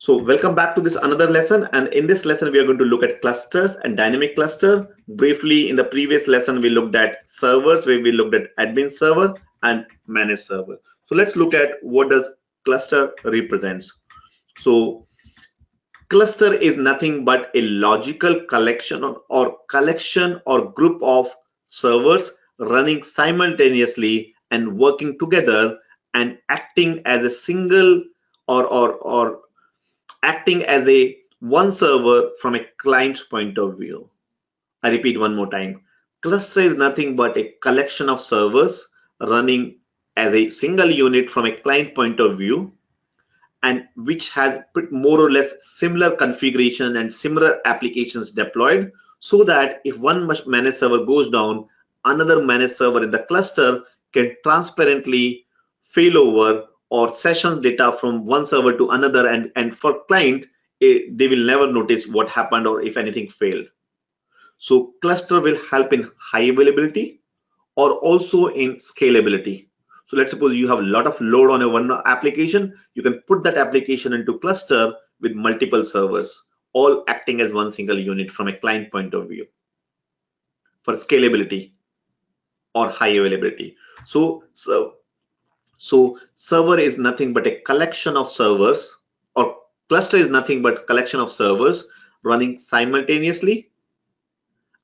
So welcome back to this another lesson and in this lesson we are going to look at clusters and dynamic cluster. Briefly in the previous lesson we looked at servers where we looked at admin server and managed server. So let's look at what does cluster represents. So cluster is nothing but a logical collection or, or collection or group of servers running simultaneously and working together and acting as a single or or or acting as a one server from a client's point of view. I repeat one more time. Cluster is nothing but a collection of servers running as a single unit from a client point of view and which has more or less similar configuration and similar applications deployed so that if one managed server goes down, another managed server in the cluster can transparently fail over or sessions data from one server to another and and for client eh, they will never notice what happened or if anything failed. So cluster will help in high availability or also in scalability. So let's suppose you have a lot of load on a one application you can put that application into cluster with multiple servers all acting as one single unit from a client point of view for scalability or high availability. So so so server is nothing but a collection of servers or cluster is nothing but collection of servers running simultaneously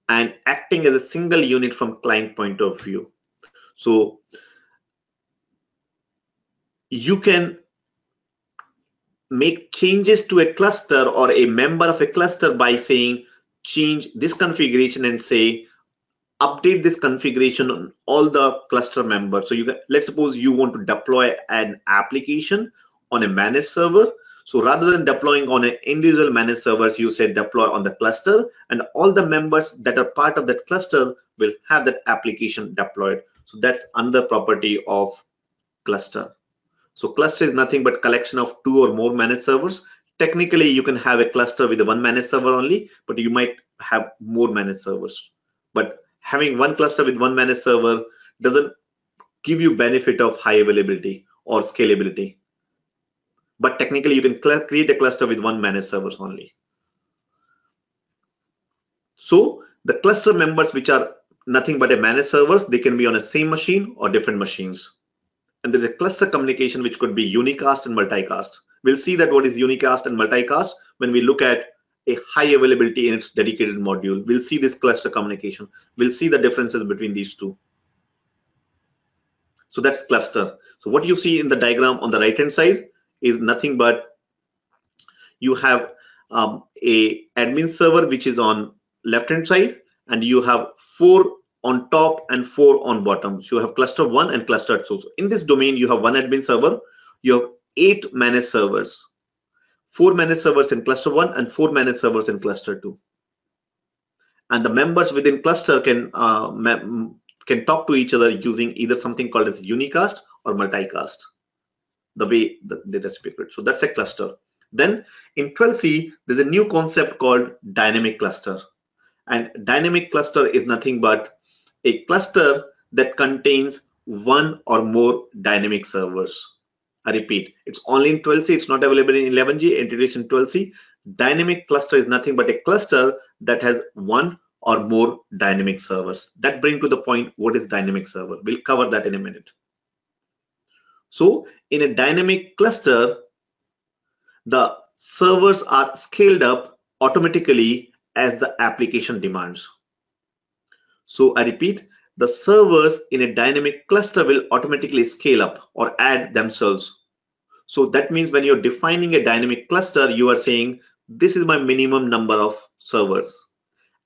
and acting as a single unit from client point of view. So you can make changes to a cluster or a member of a cluster by saying change this configuration and say update this configuration on all the cluster members. So you can, let's suppose you want to deploy an application on a managed server. So rather than deploying on an individual managed servers, you say deploy on the cluster and all the members that are part of that cluster will have that application deployed. So that's another property of cluster. So cluster is nothing but collection of two or more managed servers. Technically, you can have a cluster with one managed server only, but you might have more managed servers. But having one cluster with one managed server doesn't give you benefit of high availability or scalability. But technically, you can create a cluster with one managed servers only. So the cluster members, which are nothing but a managed servers, they can be on a same machine or different machines. And there's a cluster communication which could be unicast and multicast. We'll see that what is unicast and multicast when we look at a high availability in its dedicated module. We'll see this cluster communication. We'll see the differences between these two. So that's cluster. So what you see in the diagram on the right hand side is nothing but you have um, a admin server which is on left hand side and you have four on top and four on bottom. So you have cluster one and cluster two. So in this domain, you have one admin server, you have eight managed servers four managed servers in cluster one and four managed servers in cluster two. And the members within cluster can uh, can talk to each other using either something called as unicast or multicast, the way the data speaker. So that's a cluster. Then in 12c, there's a new concept called dynamic cluster. And dynamic cluster is nothing but a cluster that contains one or more dynamic servers. I repeat, it's only in 12c, it's not available in 11g, introduced in 12c. Dynamic cluster is nothing but a cluster that has one or more dynamic servers. That brings to the point, what is dynamic server? We'll cover that in a minute. So in a dynamic cluster, the servers are scaled up automatically as the application demands. So I repeat, the servers in a dynamic cluster will automatically scale up or add themselves. So that means when you're defining a dynamic cluster, you are saying this is my minimum number of servers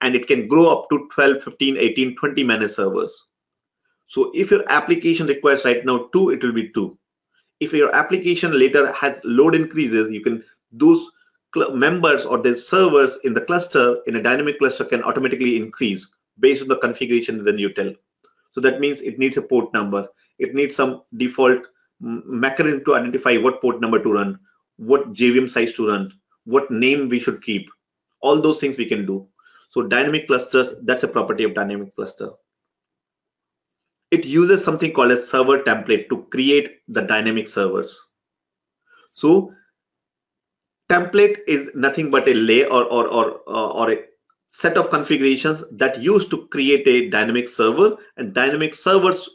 and it can grow up to 12, 15, 18, 20 managed servers. So if your application requires right now two, it will be two. If your application later has load increases, you can those members or the servers in the cluster in a dynamic cluster can automatically increase based on the configuration then you tell. So that means it needs a port number. It needs some default mechanism to identify what port number to run, what JVM size to run, what name we should keep. All those things we can do. So dynamic clusters, that's a property of dynamic cluster. It uses something called a server template to create the dynamic servers. So template is nothing but a layer or, or, or, or a set of configurations that used to create a dynamic server and dynamic servers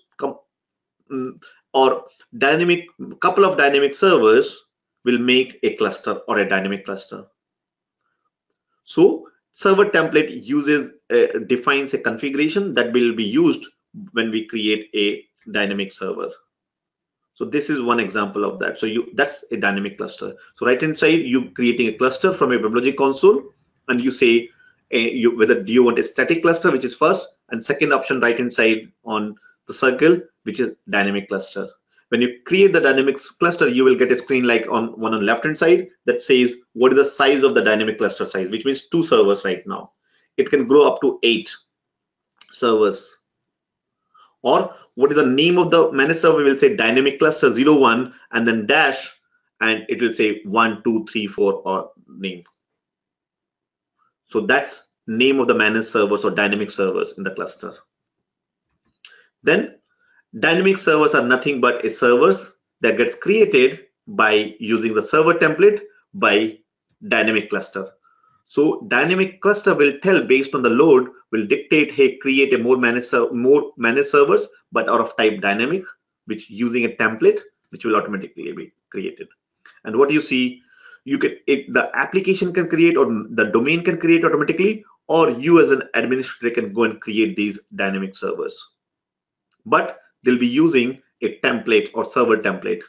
mm, or dynamic couple of dynamic servers will make a cluster or a dynamic cluster. So server template uses uh, defines a configuration that will be used when we create a dynamic server. So this is one example of that. So you that's a dynamic cluster. So right hand side, you creating a cluster from a WebLogic console, and you say a, you, whether do you want a static cluster, which is first, and second option right hand side on the circle, which is dynamic cluster. When you create the dynamics cluster, you will get a screen like on one on left hand side that says what is the size of the dynamic cluster size, which means two servers right now. It can grow up to eight servers. Or what is the name of the managed server? We will say dynamic cluster 01 and then dash and it will say one, two, three, four or name. So that's name of the managed servers or dynamic servers in the cluster. Then dynamic servers are nothing but a servers that gets created by using the server template by dynamic cluster. So dynamic cluster will tell based on the load will dictate, hey, create a more managed, more managed servers, but out of type dynamic, which using a template, which will automatically be created. And what you see, you can it, the application can create or the domain can create automatically, or you as an administrator can go and create these dynamic servers. But they'll be using a template or server template.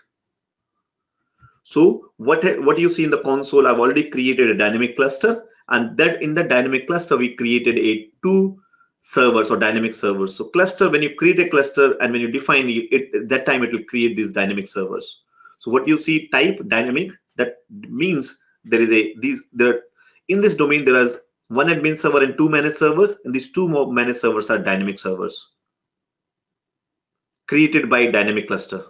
So what what you see in the console, I've already created a dynamic cluster and that in the dynamic cluster we created a two servers or dynamic servers so cluster when you create a cluster and when you define it that time it will create these dynamic servers so what you see type dynamic that means there is a these there in this domain there is one admin server and two managed servers and these two more managed servers are dynamic servers. Created by dynamic cluster.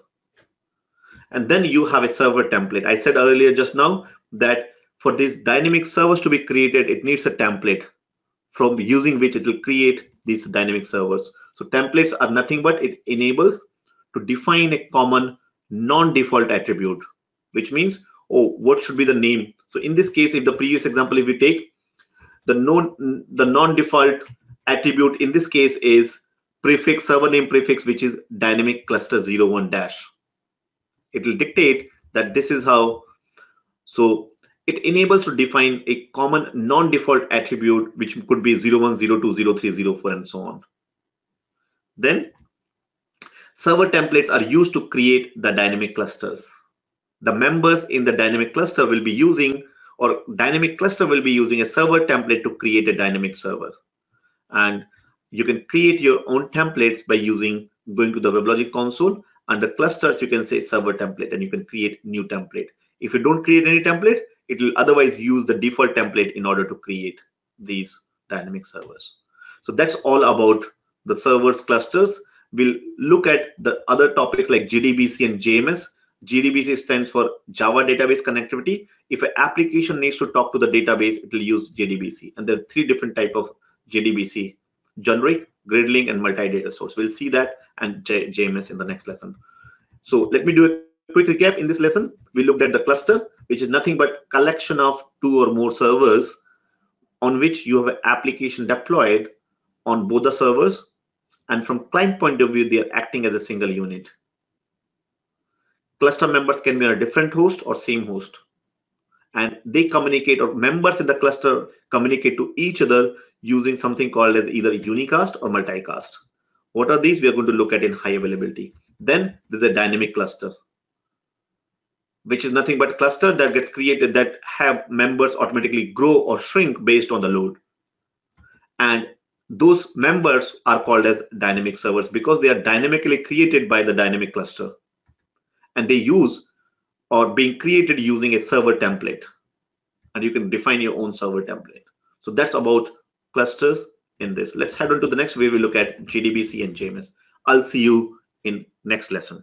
And then you have a server template. I said earlier just now that for these dynamic servers to be created, it needs a template from using which it will create these dynamic servers. So templates are nothing but it enables to define a common non-default attribute, which means, oh, what should be the name? So in this case, if the previous example, if we take the non the non-default attribute in this case is prefix server name prefix, which is dynamic cluster 01 dash. It will dictate that this is how. So it enables to define a common non-default attribute which could be 01, 02, 03, 04 and so on. Then server templates are used to create the dynamic clusters. The members in the dynamic cluster will be using or dynamic cluster will be using a server template to create a dynamic server. And you can create your own templates by using going to the WebLogic console under clusters you can say server template and you can create new template. If you don't create any template, it will otherwise use the default template in order to create these dynamic servers. So that's all about the servers clusters. We'll look at the other topics like JDBC and JMS. JDBC stands for Java Database Connectivity. If an application needs to talk to the database, it will use JDBC. And there are three different type of JDBC, generic, grid link, and multi-data source. We'll see that and J JMS in the next lesson. So let me do a quick recap in this lesson. We looked at the cluster which is nothing but collection of two or more servers on which you have an application deployed on both the servers and from client point of view they are acting as a single unit cluster members can be on a different host or same host and they communicate or members in the cluster communicate to each other using something called as either unicast or multicast what are these we are going to look at in high availability then there's a dynamic cluster which is nothing but cluster that gets created that have members automatically grow or shrink based on the load. And those members are called as dynamic servers because they are dynamically created by the dynamic cluster. And they use or being created using a server template. And you can define your own server template. So that's about clusters in this. Let's head on to the next where we look at JDBC and JMS. I'll see you in next lesson.